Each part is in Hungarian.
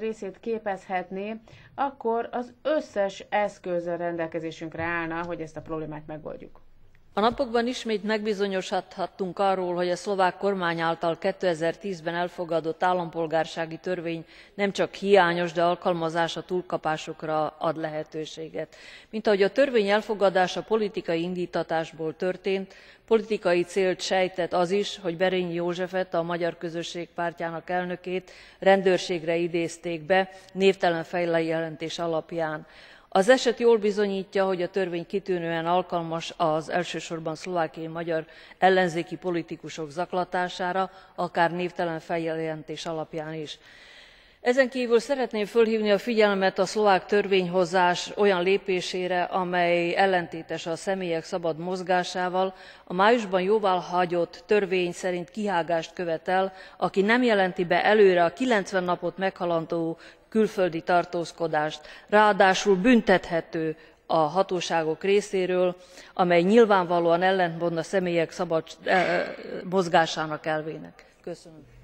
részét képezhetné, akkor az összes eszköz rendelkezésünkre állna, hogy ezt a problémát megoldjuk. A napokban ismét megbizonyosodhattunk arról, hogy a szlovák kormány által 2010 ben elfogadott állampolgársági törvény nemcsak hiányos, de alkalmazása túlkapásokra ad lehetőséget. Mint ahogy a törvény elfogadása politikai indttatásból történt, politikai célt sejtett az is, hogy Berényi Józsefet, a Magyar Közösség Pártjának elnökét rendőrségre idézték be névtelen feljelentés alapján az eset jól bizonyítja hogy a törvény kitűnően alkalmas az elsősorban szlovákiai magyar ellenzéki politikusok zaklatására akár névtelen feljelentés alapján is. Ezenkvül szeretném fölhívni a figyelmet a szlovák törvényhozás olyan lépésére amely ellentétes a személyek szabad mozgásával a májusban jóváhagyott törvény szerint kihágást követel aki nem jelenti be előre a ninety napot meghaladó külföldi tartózkodást ráadásul büntethető a hatóságok részéről amely nyilvánvalóan ellentmond a személyek szabad eh, mozgásának elvének. köszönöm.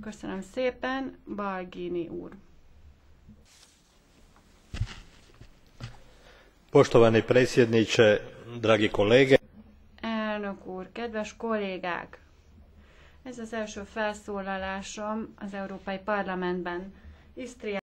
Köszönöm szépen, Balgini úr. Poštovani predsjedniče, dragi kolege. Elnök úr, kedves kollégák! Ez az első felszólalásom az Európai Parlamentben. Isztriában